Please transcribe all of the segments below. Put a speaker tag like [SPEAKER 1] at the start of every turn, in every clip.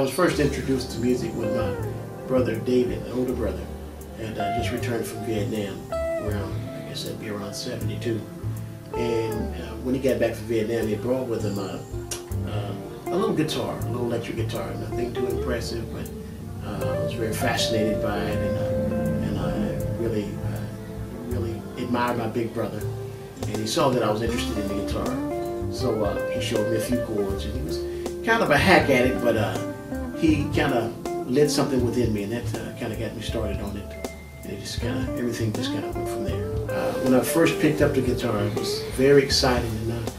[SPEAKER 1] was first introduced to music with my brother David, an older brother, and I just returned from Vietnam around, I guess that'd be around 72. And uh, when he got back from Vietnam, he brought with him a, uh, a little guitar, a little electric guitar, nothing too impressive, but uh, I was very fascinated by it, and, uh, and I really, uh, really admired my big brother. And he saw that I was interested in the guitar, so uh, he showed me a few chords, and he was kind of a hack at it, but uh, he kind of lit something within me, and that uh, kind of got me started on it. And it just kind of, everything just kind of went from there. Uh, when I first picked up the guitar, it was very exciting, and uh,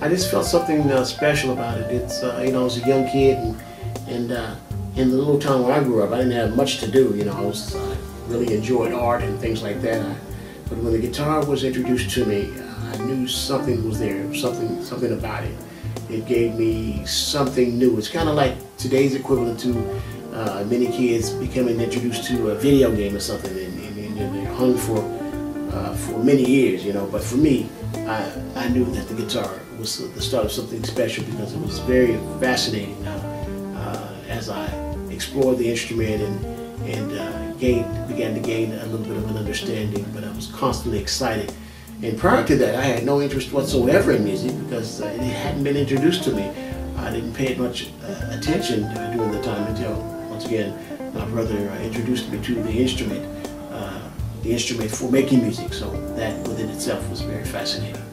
[SPEAKER 1] I just felt something uh, special about it. It's, uh, you know, I was a young kid, and, and uh, in the little town where I grew up, I didn't have much to do. You know, I was really enjoyed art and things like that. I, but when the guitar was introduced to me, I knew something was there, something, something about it. It gave me something new. It's kind of like today's equivalent to uh, many kids becoming introduced to a video game or something, and, and, and they're hung for uh, for many years, you know. But for me, I, I knew that the guitar was the start of something special because it was very fascinating uh, uh, as I explored the instrument and and uh, gained, began to gain a little bit of an understanding. But I was constantly excited. And prior to that, I had no interest whatsoever in music because uh, it hadn't been introduced to me. I didn't pay it much uh, attention during the time until, once again, my brother uh, introduced me to the instrument, uh, the instrument for making music. So that within itself was very fascinating.